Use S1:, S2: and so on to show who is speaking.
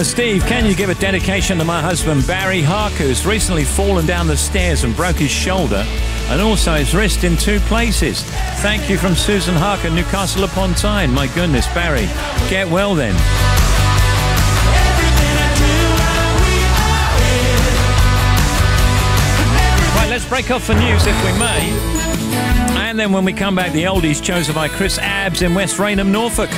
S1: Uh, Steve, can you give a dedication to my husband Barry Harker, who's recently fallen down the stairs and broke his shoulder and also his wrist in two places? Thank you from Susan Harker, Newcastle upon Tyne. My goodness, Barry, get well then. Right, let's break off for news if we may. And then when we come back, the oldies chosen by Chris Abbs in West Raynham, Norfolk.